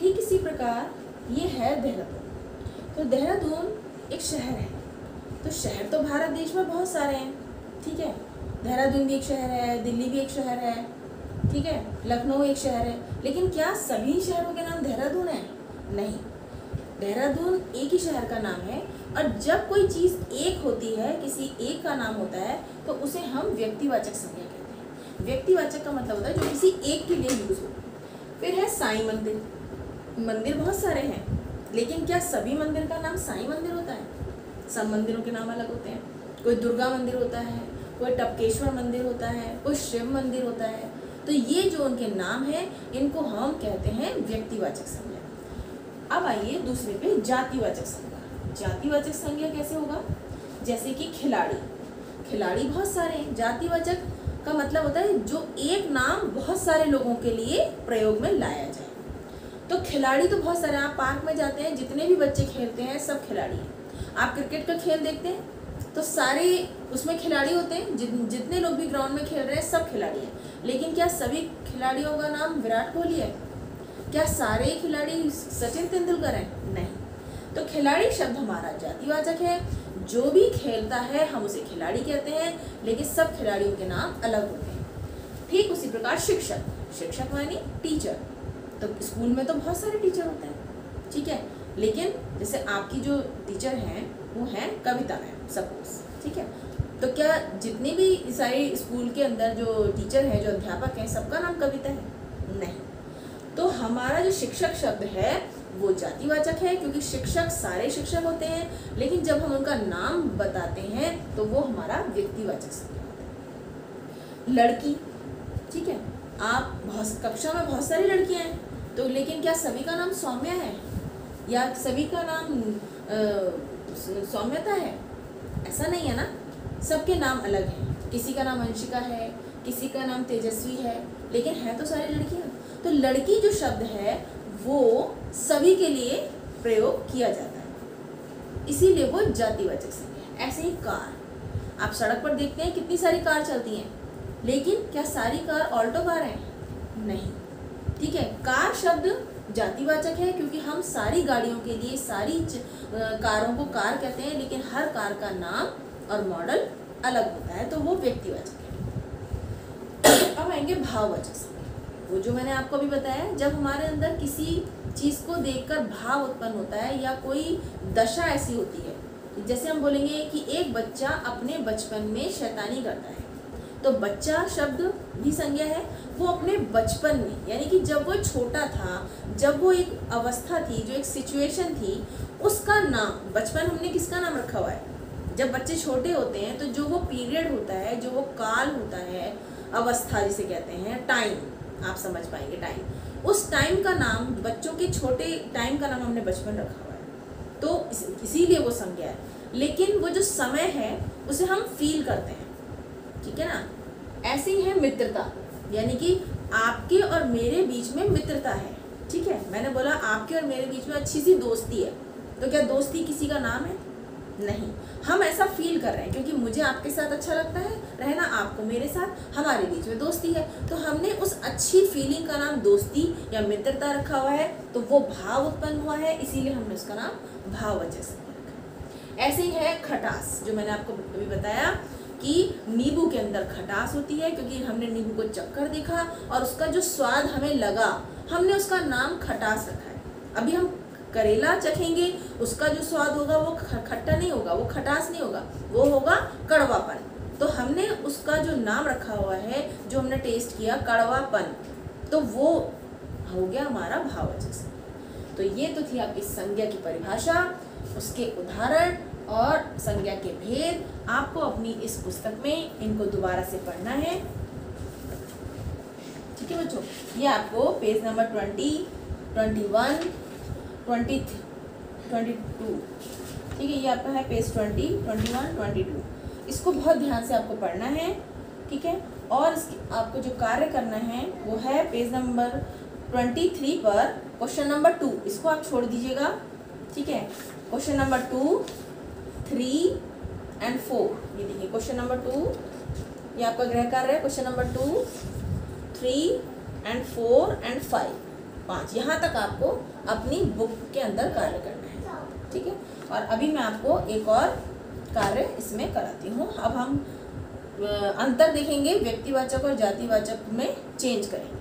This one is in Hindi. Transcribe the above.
ठीक इसी प्रकार ये है देहरादून। तो देहरादून एक शहर है। तो शहर तो भारत देश में बहुत सारे हैं, ठीक है? देहरादून भी एक शहर है, दिल्ली भी एक शहर है, ठीक है? लखनऊ एक शहर है। लेकिन क्या सभी शहरों के नाम देहरादून है? नहीं। देहरादून एक ही शहर का नाम है और जब कोई चीज़ एक होती है, किसी एक का नाम होता है तो उसे हम व्यक्तिवाचक संज्ञा कहते हैं। व्यक्तिवाचक का मतलब होता है जो किसी एक के लिए यूज़ हो। फिर है साईं मंदिर। मंदिर बहुत सारे हैं, लेकिन क्या सभी मंदिर का नाम साईं मंदिर होता है? सब मंदिरों के नाम अलग होते हैं। कोई दुर्गा मंदिर होता है, कोई टपकेश्वर मंदिर होता है, कोई शिव मंदिर होता है। तो ये जो उनके नाम है, इनको हम कहते हैं व्यक्तिवाचक संज्ञा। अब आइए दूसरे पे जातिवाचक संज्ञा। जातिवाचक संज्ञा कैसे होगा? जैसे कि खिलाड़ी। खिलाड़ी बहुत सारे हैं। जातिवाचक का मतलब होता है जो एक नाम बहुत सारे लोगों के लिए प्रयोग में लाया जाए। तो खिलाड़ी तो बहुत सारे आप पार्क में जाते हैं जितने भी बच्चे खेलते हैं सब खिलाड़ी हैं। आप क्रिकेट का खेल देखते हैं तो सारे उसमें खिलाड़ी होते हैं जित, जितने लोग भी ग्राउंड में खेल रहे हैं सब खिलाड़ी हैं। लेकिन क्या सभी खिलाड़ियों का नाम विराट कोहली है? क्या सारे खिलाड़ी सचिन तेंदुलकर हैं? नहीं। तो खिलाड़ी शब्द हमारा जातिवाचक है। जो भी खेलता है हम उसे खिलाड़ी कहते हैं लेकिन सब खिलाड़ियों के नाम अलग होते हैं। ठीक उसी प्रकार शिक्षक। शिक्षक मानी टीचर। तो स्कूल में तो बहुत सारे टीचर होते हैं, ठीक है? लेकिन जैसे आपकी जो टीचर हैं, वो हैं कविता मैम सपोज़ ठीक है? तो क्या जितने भी सारे स्कूल के अंदर जो टीचर हैं, जो अध्यापक हैं, सबका नाम कविता है? नहीं। तो हमारा जो शिक्षक शब्द है, वो जातिवाचक है, क्योंकि शिक्षक सारे शिक्षक होते हैं, लेकिन जब हम उनका नाम बताते हैं तो वो हमारा व्यक्तिवाचक शब्द होता है। लड़की, ठीक है? आप बहुत कक्षा में बहुत सारी लड़कियाँ हैं। तो लेकिन क्या सभी का नाम सौम्या है? या सभी का नाम सौम्यता है? ऐसा नहीं है ना? सबके नाम अलग हैं। किसी का नाम अंशिका है, किसी का नाम तेजस्वी है, लेकिन है तो सारी लड़कियाँ। तो लड़की जो शब्द है, वो सभी के लिए प्रयोग किया जाता है। इसीलिए वो जातिवाचक संज्ञा है। ऐसे ही कार। आप सड़क पर देखते हैं कितनी सारी कार चलती हैं। लेकिन क्या सारी कार ऑल्टो कार हैं? नहीं। ठीक है, कार शब्द जातिवाचक है क्योंकि हम सारी गाड़ियों के लिए सारी कारों को कार कहते हैं, लेकिन हर कार का नाम और मॉडल अलग होता है तो वो व्यक्तिवाचक है। अब आएँगे भाववाचक वो जो मैंने आपको अभी बताया, जब हमारे अंदर किसी चीज़ को देखकर भाव उत्पन्न होता है या कोई दशा ऐसी होती है, जैसे हम बोलेंगे कि एक बच्चा अपने बचपन में शैतानी करता है। तो बच्चा शब्द भी संज्ञा है, वो अपने बचपन में, यानी कि जब वो छोटा था, जब वो एक अवस्था थी, जो एक सिचुएशन थी, उसका नाम, बचपन हमने किसका नाम रखा हुआ है? जब बच्चे छोटे होते हैं तो जो वो पीरियड होता है, जो वो काल होता है, अवस्था जिसे कहते हैं टाइम आप समझ पाएँगे टाइम उस टाइम का नाम, बच्चों के छोटे टाइम का नाम हमने बचपन रखा हुआ है. तो इसीलिए वो संज्ञा है. लेकिन वो जो समय है, उसे हम फील करते हैं. ठीक है ना? ऐसी है मित्रता। यानी कि आपके और मेरे बीच में मित्रता है। ठीक है? मैंने बोला, आपके और मेरे बीच में अच्छी सी दोस्ती है। तो क्या दोस्ती किसी का नाम है? नहीं। हम ऐसा फील कर रहे हैं, क्योंकि मुझे आपके साथ अच्छा लगता है, रहना आपको मेरे साथ, हमारे बीच में दोस्ती है। तो हमने उस अच्छी फीलिंग का नाम दोस्ती या मित्रता रखा हुआ है तो वो भाव उत्पन्न हुआ है, इसीलिए हमने उसका नाम भाव वजह से रखा। ऐसे ही है खटास, जो मैंने आपको अभी बताया। कि नींबू के अंदर खटास होती है, क्योंकि हमने नींबू को चक्कर देखा और उसका जो स्वाद हमें लगा, हमने उसका नाम खटास रखा है। अभी हम करेला चखेंगे, उसका जो स्वाद होगा वो खट्टा नहीं होगा, वो खटास नहीं होगा, वो होगा कड़वापन। तो हमने उसका जो नाम रखा हुआ है, जो हमने टेस्ट किया कड़वापन तो वो हो गया हमारा भावचक तो ये तो थी आपकी संज्ञा की परिभाषा, उसके उदाहरण और संज्ञा के भेद आपको अपनी इस पुस्तक में इनको दोबारा से पढ़ना है। ठीक है बच्चों? ये आपको page number twenty twenty one twenty twenty two ठीक है, ये आपका है page twenty twenty one twenty two इसको बहुत ध्यान से आपको पढ़ना है, ठीक है? और आपको जो कार्य करना है, वो है पेज नंबर ट्वेंटी थ्री पर क्वेश्चन नंबर टू इसको आप छोड़ दीजिएगा, ठीक है? Question number two three and four ये देखिए क्वेश्चन नंबर टू ये आपका गृह कार्य है question number two three and four and five पाँच। यहाँ तक आपको अपनी बुक के अंदर कार्य करना है। ठीक है? और अभी मैं आपको एक और कार्य इसमें कराती हूँ। अब हम अंतर देखेंगे, व्यक्तिवाचक और जातिवाचक में चेंज करेंगे।